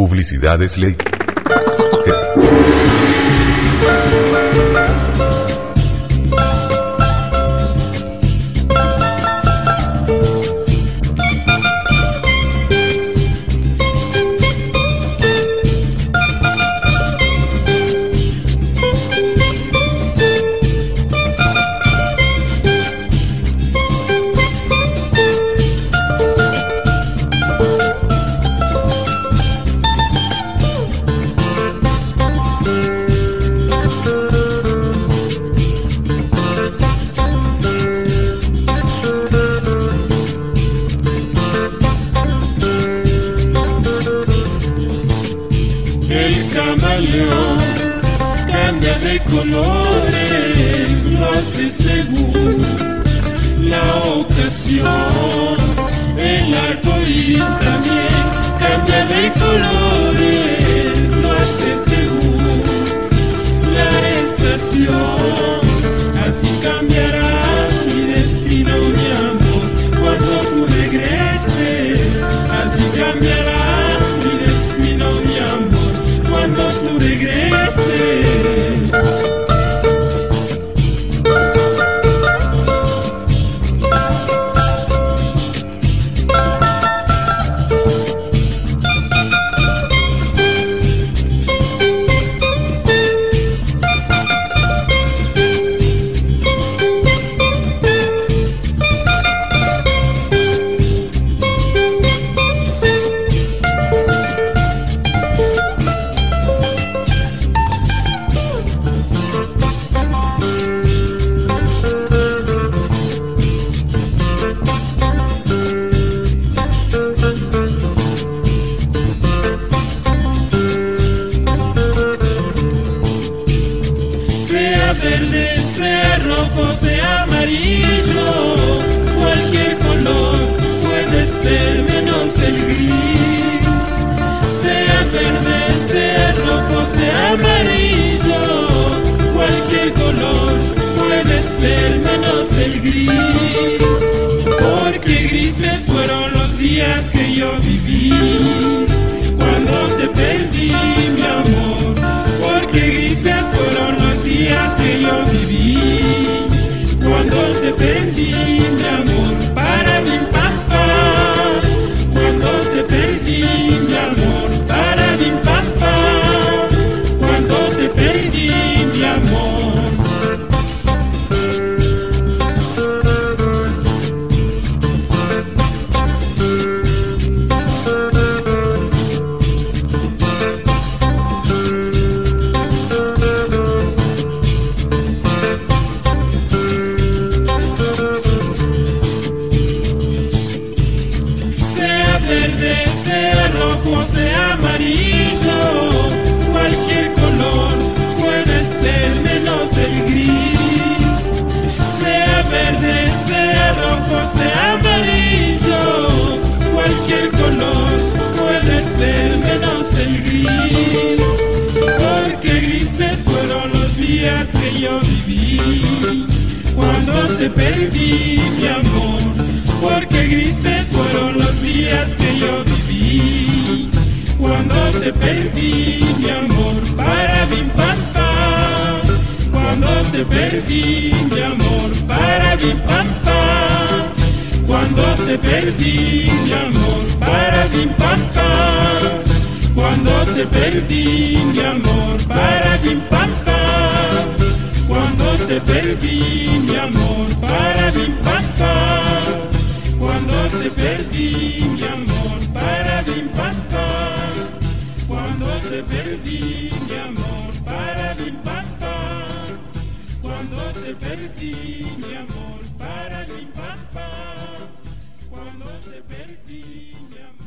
Publicidades ley. Cambia de colores, lo hace según la ocasión. El arco iris también cambia de colores, lo hace según la estación. Así cambiará mi destino, mi amor, cuando tú regreses. Así cambiará Verde, sea rojo, amarillo, cualquier color puede ser menos el gris. Sea verde, sea rojo, sea amarillo, cualquier color puede ser menos el gris. Porque grises fueron los días que yo viví verde, sea rojo, sea amarillo, cualquier color puede ser menos el gris. Sea verde, sea rojo, sea amarillo, cualquier color puede ser menos el gris. Porque grises fueron los días que yo viví cuando te perdí, mi amor. Porque grises fueron los días que yo cuando te perdí, mi amor. Para mi papá, cuando te perdí, mi amor. Para mi papá, cuando te perdí, mi amor. Para mi papá, cuando te perdí, mi amor. Para mi papá, cuando te perdí, mi amor. Para mi papá cuando te perdí, mi amor, mi papá. Cuando te perdí, mi amor, para papá. Cuando te perdí, mi amor, para papá. Cuando te perdí, mi amor.